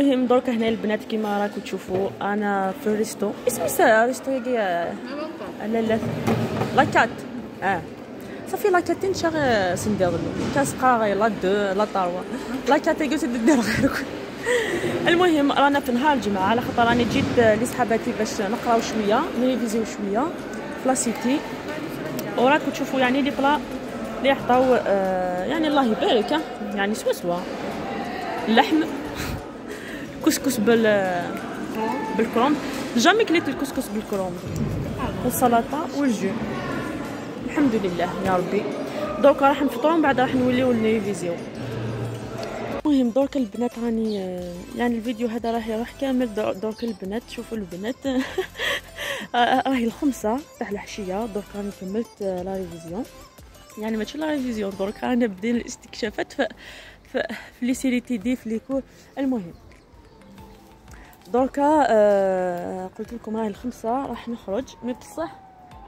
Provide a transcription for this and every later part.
المهم درك هنا البنات كيما راكم تشوفوا أنا في الريستو اسمي ريستو يا لا لا. لاكات آه. صافي لاكاتين شغ سندير كاس قاغي لا دو لا طاروا لاكات قلت دير غيرك المهم رانا في نهار الجمعة. على خاطر راني جيت لصحاباتي باش نقراو شوية نريفيزيو شوية في لا سيتي. وراكم تشوفوا يعني لي بلا اللي عطاو آه يعني الله يبارك يعني سوا سوا. اللحم كسكس بال بالكروم jamais كليت الكسكس بالكروم والسلطه والجو. الحمد لله يا ربي. دوكا راح نفطروا من بعد راح نوليو نريفيزيو المهم درك البنات راني يعني الفيديو هذا راح يروح كامل. درك البنات شوفوا البنات. راهي الخمسة تاع العشية درك راني كملت la révision. يعني ماشي la révision درك رانا بدينا الاستكشافات في les séries TD في les cours المهم دركا آه قلت لكم راهي الخمسة راح نخرج. mais بصح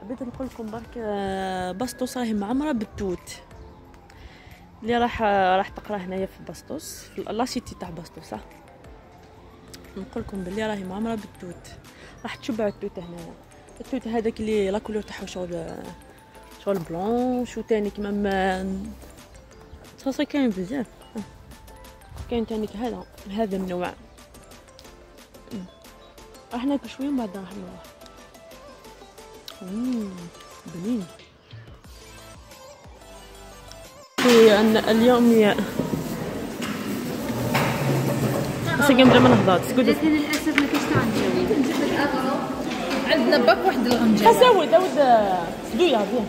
حبيت نقول لكم برك آه بسطوس راهي معمرة بالتوت. اللي راح راح تقرا هنايا في بسطوس في la cité تاع بسطوس نقول لكم بلي راهي معمرة بالتوت. راح تشبعوا التوت هنايا. التوت هذاك اللي لا كولور تاعو شغل شغل بلونش وتاني كما صاصا كاين بزاف كاين تاني هذا هذا النوع. راح ناكل شوية من بعد راح نروح. بنين في أن اليوم يا بس قبل ما نهضر تقول للأسف ما كاينش تاع عندنا باك واحد الغنجه أسوي داود سدويا بيان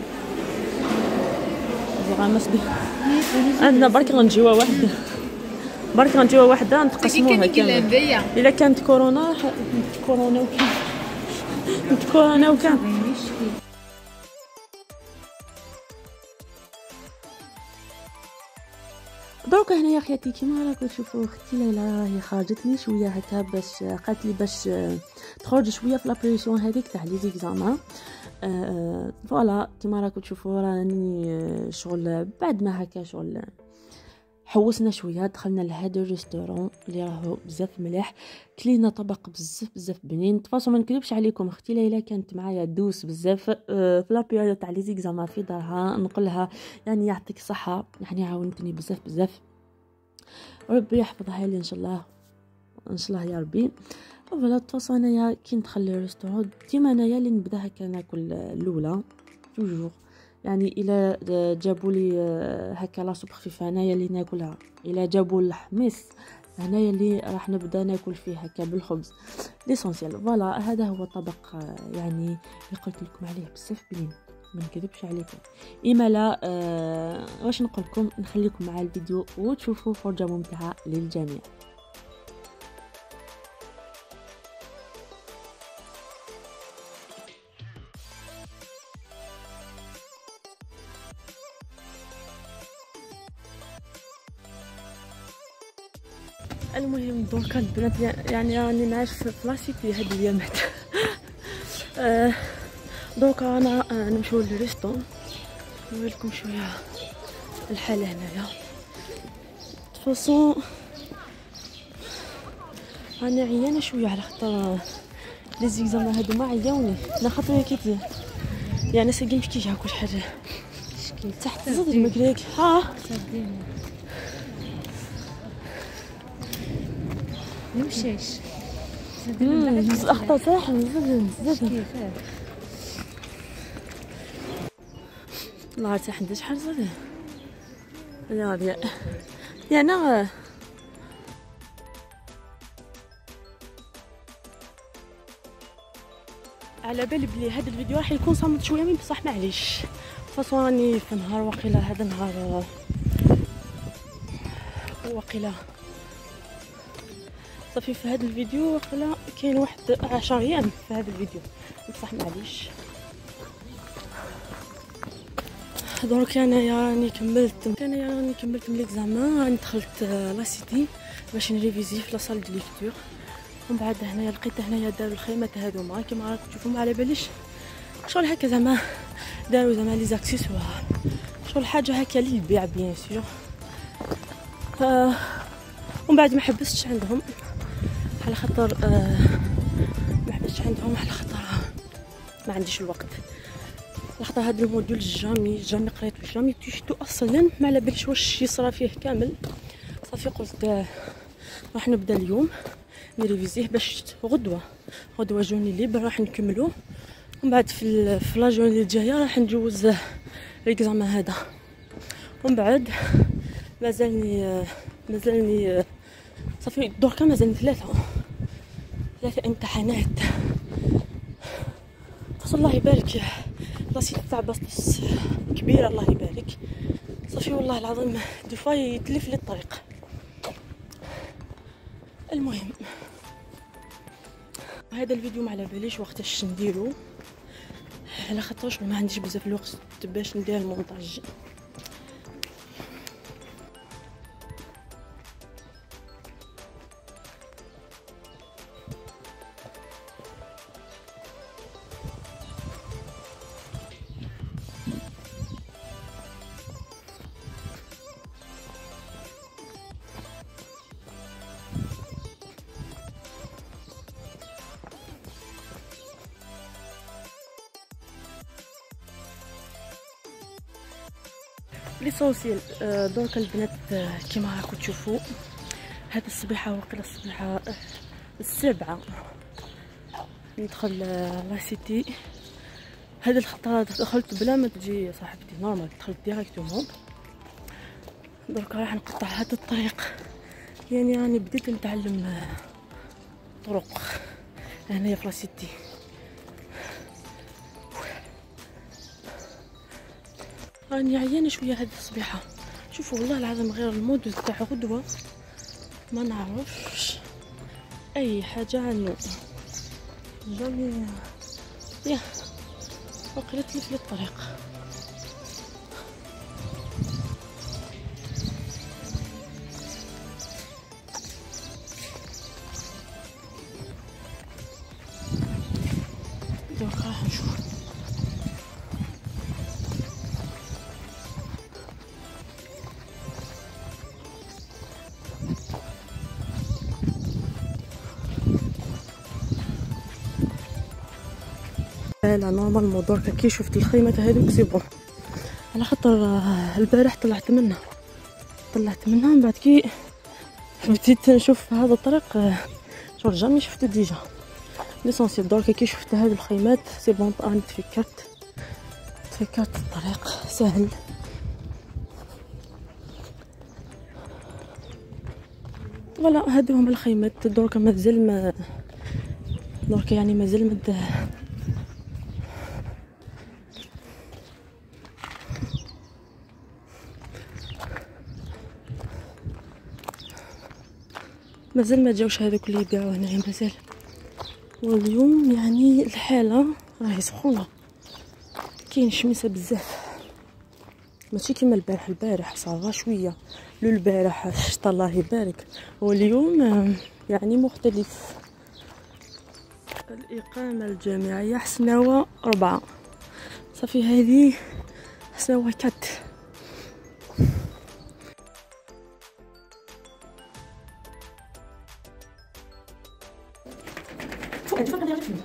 زعما سدويا عندنا برك غنجيوه واحدة برك غنجيوه واحدة نتقسموها كامل إلا كانت كورونا كورونا وكان. كورونا وكان. دروك هنايا خياتي كيما راكم تشوفوا أختي ليلى راهي خرجت لي شوية هكا باش قالت لي باش تخرج شوية في la pression هذيك تاع les examens أه voilà كيما راكم تشوفوا راني شغل بعد ما هكا شغل حوسنا شوية دخلنا لهذا ال restaurant اللي راهو بزاف مليح كلينا طبق بزاف بزاف بنين. de toute façon ما نكذبش عليكم أختي ليلى كانت معايا douce بزاف أه في la période تاع les examens في دارها نقولها يعني يعطيك الصحه يعني عاونتني بزاف بزاف. ربي يحفظها لي إن شاء الله. إن شاء الله يا ربي. voilà de toute façon أنايا كي ندخل لل restaurant ديما أنايا اللي نبدا هكا ناكل الأولى. toujours يعني الا جابوا لي هكا la soupe خفيفه انايا اللي ناكلها. الا جابوا الحميص هنايا اللي راح نبدأ ناكل فيه هكا بالخبز. l'essentiel voilà هذا هو طبق يعني اللي قلت لكم عليه. بزاف بنين ما نكذبش عليكم. إما لا آه واش نقول لكم؟ نخليكم مع الفيديو وتشوفوا فرجة ممتعة للجميع. المهم دركا البنات يعني راني نعيش في بلاصتي هاد الايامات آه دوكا أنا نمشيو للريستو نوريلكم شوية الحالة هنايا. تفاصون راني عيانة شوية على خاطر لي زيكزامان هادو ما عياوني. أنا خاطر كي يعني ساقين في كيجي هاكوش حاجة تحت زاد المكريك. ها؟ يمشيش اخطا صح زاد الله عرفتي حداش شحال زاد يا غادي يا أنا على بالي بلي هذا الفيديو راح يكون صامت شوية من بصح معليش. فاصون راني في نهار وقيلة هذا نهار. وقيلة صافي في هذا الفيديو وقيله كاين واحد عشر أيام في هذا الفيديو. بصح معليش. دروك انايا راني كملت انايا راني كملت من l'examen راني دخلت la cité باش نريفيزي في la salle de lecture ومن بعد هنايا لقيت هنايا داروا الخيمات هذوما كيما راكم تشوفوا ما على باليش. شغل هكا زعما داروا زعما les accessoires شغل حاجة هكا للبيع bien sûr ف ومن بعد ما حبستش عندهم. على خاطر آه ما حبيتش عندهم على خاطر ما عنديش الوقت. على خاطر هذا ال module jamais jamais قريتو jamais تيشتو أصلا ما على باليش واش يصرى فيه كامل. صافي قلت آه، راح نبدأ اليوم نريفيزيه باش غدوة. غدوة journée libre راح نكملوه ومن بعد في في لا جوني الجاية راح نجوز ليكزامان هذا. ومن بعد مازالني مازالني صافي دركا مازالني ثلاثة. ثلاثة امتحانات. بس الله يبارك. راسي تاع بسطس كبيرة الله يبارك. صافي والله العظيم فوا يتلف لي الطريق المهم. هذا الفيديو ما على باليش وقتاش نديرو. على خاطرش ما عنديش بزاف الوقت باش ندير المونتاج. l'essentiel آه، donc البنات آه، كيما راكم تشوفوا هاد الصبيحة وقيلا الصبيحة آه، السابعة ندخل la cité. هاد الخطرة دخلت بلا ما تجي صاحبتي normal دخلت directement درك راح نقطع هاد الطريق. يعني راني بديت نتعلم طرق. هنايا في la cité. راني عيانة شوية هذه الصبيحة. شوفوا والله العظيم غير المود تاع غدوة. ما نعرفش أي حاجة عنه. جامي يا وقلت لي في الطريق لا normalement دركا كي شفت الخيمات هذوك c'est bon على خاطر آه، البارح طلعت منها. طلعت منها من بعد كي بديت نشوف هذا الطريق آه، شغل jamais شفت déjà. l'essentiel دركا كي شفت هذه الخيمات c'est bon راني تفكرت. تفكرت الطريق. سهل. voilà هادو هما الخيمات. دركا مازال ما دركا يعني مازال ما مازال ما جاوش هذوك اللي يبيعوا هنايا مازال. واليوم يعني الحالة راهي سخونة. كاين شمسة بزاف. ماشي كيما البارح. البارح صافا شوية. لو البارح الشتا الله يبارك. واليوم آه، يعني مختلف. الإقامة الجامعية حسناوة أربعة. صافي هذه حسناوة كات. تفضل يا رجل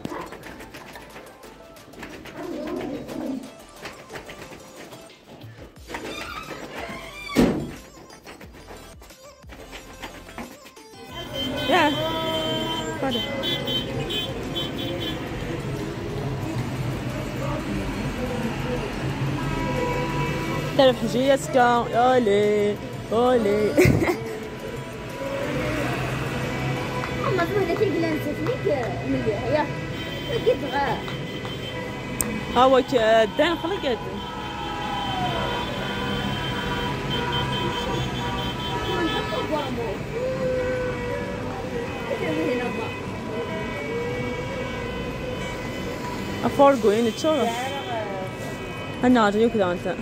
يا تفضل تعرف حجيتك اولي اولي اما غا هاو كدان خلقت افورجو يعني تشوف أنا عاريوك ده انت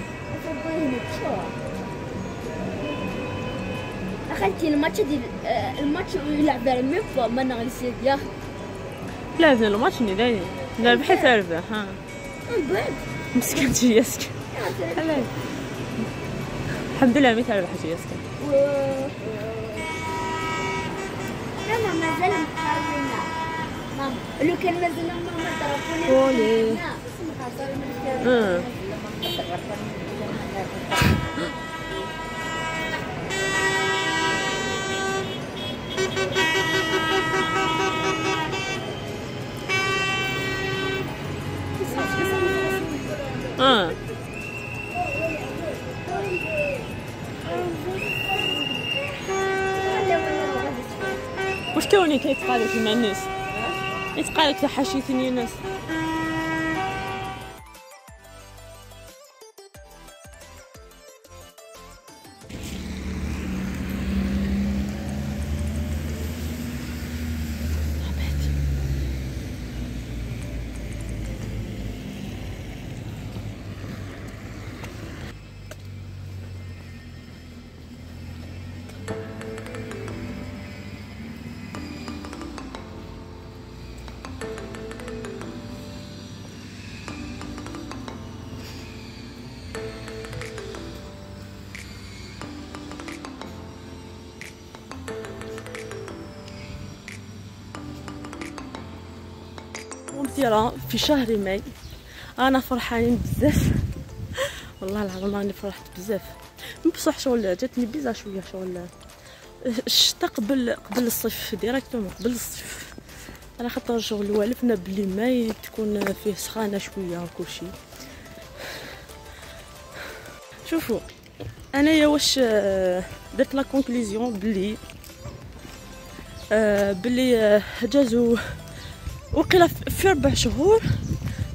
اخذتي الماتش دي الماتش يلعب على ميفا ما نغسل يا أخي لازم لو ماتش نداي لا بحيث اربح ها. مسكين جيسك الحمد لله ميت اربح جيسك ماما مازال ماما لو كان مازال ماما ضربوني قولي. كيتقالك مع الناس يتقالك تحشيتني الناس ممطرة في شهر ماي. أنا فرحانين بزاف. والله العظيم راني فرحت بزاف. بصح شغل جاتني bizarre شوية شغل. الشتا قبل قبل الصيف directement قبل الصيف. على خاطر شغل والفنا بلي ماي تكون فيه سخانة شوية وكلشي. شوفوا أنايا واش درت la conclusion بلي آه، بلي آه، جازو وقيلا في في ربع شهور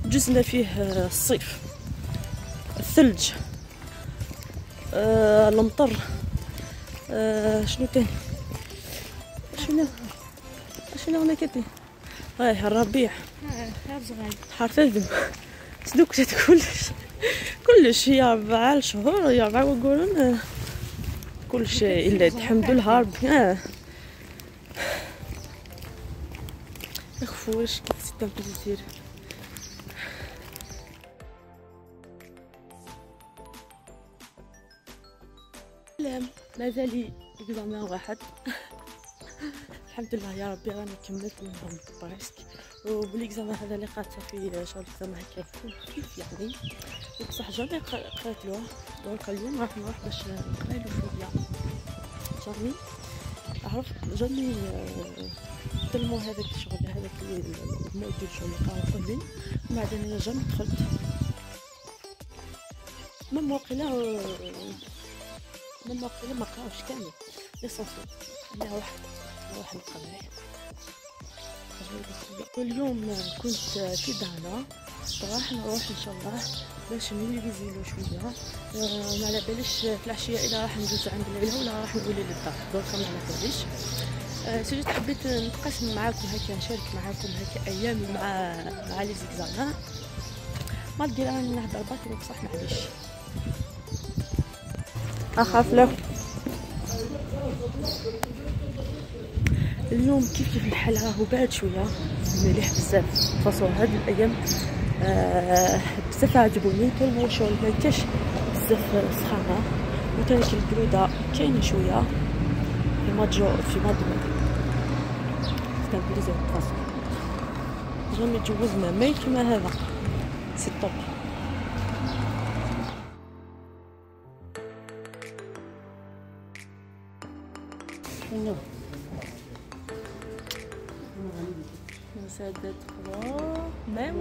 جزنا فيه آه، الصيف الثلج آه، المطر آه، شنو تاني؟ شنو؟ شنو هنا كتي هاي الربيع. حرف الذم صدوك جات كلش كلش. هي أربعة شهور هي أربعة ويقولون آه، كلش إلا الحمد لله ربي آه. اخفوش كيف ستة بليزير لا مازالي اكزامان واحد الحمد لله يا ربي راني كملت منهم بريسك وبالاكزامان هذا اللي قرأته في شغل اكزامان هكا خفيف يعني بصح jamais قر- قريت له donc اليوم راح نروح باش نقرا له شوية jamais عرف jamais tellement هذاك الشغل هذاك ال module شغل اللي قراو قبلي ومن بعد أنا jamais دخلت même واقيلا آه، même واقيلا ما قراوش كامل l'essentiel خليها واحد نروح نقراه اليوم كنت في دارنا راح نروح ان شاء الله باش ن réviser له شوية ما على باليش في العشيه اذا راح ندوز عند العيله ولا راح نولي للدار donc ما على باليش سجلت حبيت نتقاسم معاكم هكا نشارك معاكم هكا ايامي مع مع les examens ما تدير راني نهضر باكر بصح معليش اخاف له اليوم كيف كيف الحال؟ راهو بارد شوية. مليح بزاف. فاصون هاد الأيام آه بزاف عجبوني. كلمو شغل ما كاش بزاف سخانه وتاني البروده كاينة شوية. في ماجو في ماجو كان بليزير فاصون جامي تجوزنا ماي كيما هذا؟ سي طوب ما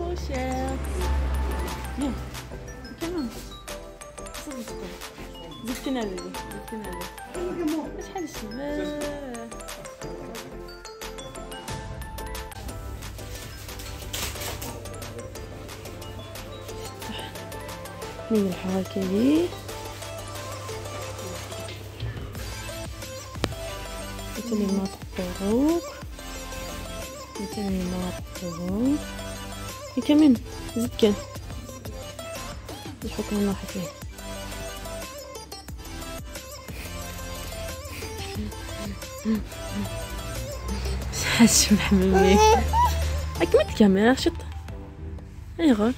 زدتنا لي زدتنا لي شحال الشباب؟ من الحركة دي. مثل ما تطوق مثل ما تطوق كمان زيد كان الحكم راحت فيه. حاس محممي أكمل الكاميرا شط أي غير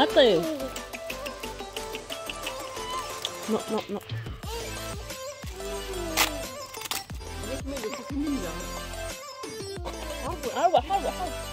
عطي نو نو نو. روح روح روح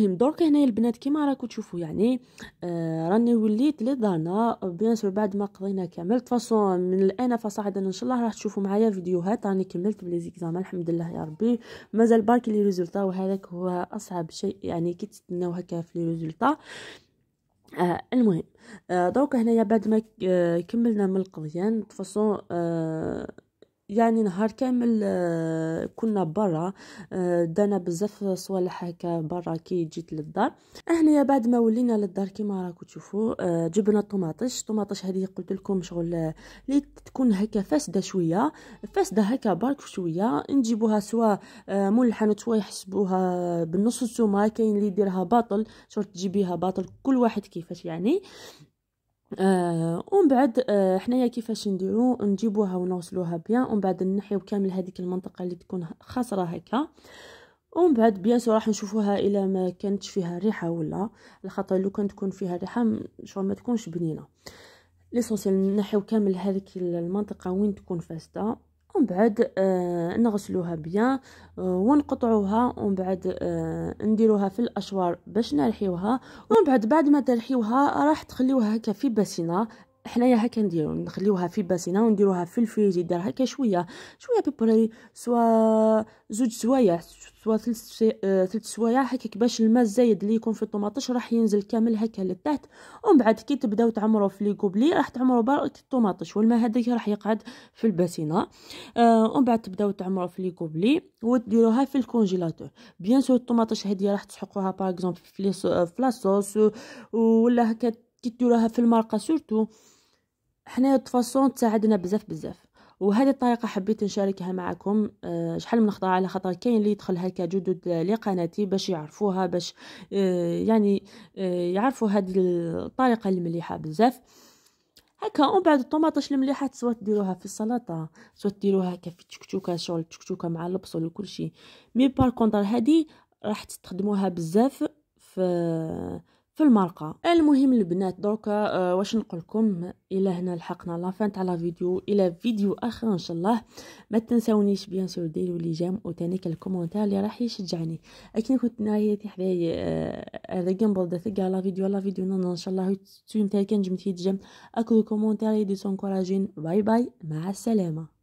المهم درك هنايا البنات كيما راكو تشوفوا يعني آه راني وليت لدارنا bien sûr بعد ما قضينا كامل. façon من الآن فصاعدا إن شاء الله راح تشوفوا معايا فيديوهات. راني كملت ب les exams الحمد لله يا ربي. مازال باقي les résultats وهذاك هو أصعب شيء يعني كي تستناو هكا في les résultats. آه المهم آه دروك هنايا بعد ما آه كملنا من القضيان façon آه يعني نهار كامل آه، كنا برا آه، دانا بزاف صوالح هكا برا كي جيت للدار. هنايا بعد ما ولينا للدار كيما راكم تشوفوا آه، جبنا الطوماطش الطوماطش هذه قلت لكم شغل اللي تكون هكا فاسدة شوية فاسدة هكا برك شوية. نجيبوها سوا الحانوت شوية يحسبوها بالنص السومه كاين اللي يديرها باطل. شرط تجيبيها باطل كل واحد كيفاش يعني. آه ومن بعد آه حنايا كيفاش نديرو نجيبوها ونغسلوها بيان ومن بعد نحيو كامل هذيك المنطقة اللي تكون خاسرة هكا. ومن بعد bien sûr راح نشوفوها إلى ما كانتش فيها ريحة ولا لخاطر لو كان تكون فيها ريحة شغل ما تكونش بنينة. l'essentiel نحيو كامل هذيك المنطقة وين تكون فاسدة. ومن بعد آه نغسلوها bien آه ونقطعوها ومن بعد آه نديروها في ال hachoir باش نرحيوها ومن بعد بعد ما ترحيوها راح تخليوها هكا في bassine حنايا هكا نديرو نخليوها في bassine ونديروها في الفريجيدير هكا شوية. شوية à peu près soit زوج سوايع soit ثلاث آه، سوايع هكاك باش الماء الزايد اللي يكون في الطوماطش راح ينزل كامل هكا للتحت. ومن بعد كي تبداو تعمروا في les gobelets راح تعمروا برك الطوماطش والماء هذاك راح يقعد في ال bassine. آه ومن بعد تبداو تعمروا في les gobelets وديروها في ال congélateur. bien sûr الطوماطش هذه راح تسحقوها par exemple في في la sauce ولا هكا كي ديروها في المرقة surtout. حنا façon تساعدنا بزاف بزاف. وهذه الطريقة حبيت نشاركها معكم أه شحال من خطره على خاطر كاين اللي يدخل هكا جدد لقناتي باش يعرفوها باش أه يعني أه يعرفوا هذه الطريقة المليحة بزاف. هكا ومن بعد الطوماطش المليحة سواء ديروها في السلطة. سواء ديروها هكا في تشكشوكه شغل تشكشوكه مع البصل وكل شيء mais par contre هذه راح تستخدموها بزاف في في المرقه المهم البنات دركا آه واش نقول لكم؟ إلى هنا لحقنا لافان تاع لا فيديو إلى فيديو آخر إن شاء الله. ما تنساونيش بيان سور ديروا لي جيم وتاني الكومونتير اللي راح يشجعني. أكيد كنت حبايبي هذا جيمبل دا ثقة لا فيديو لا فيديو إن شاء الله. تسويم تاعي كان جمتي تجم اكو كومونتير دي سونكوراجين باي باي مع السلامة.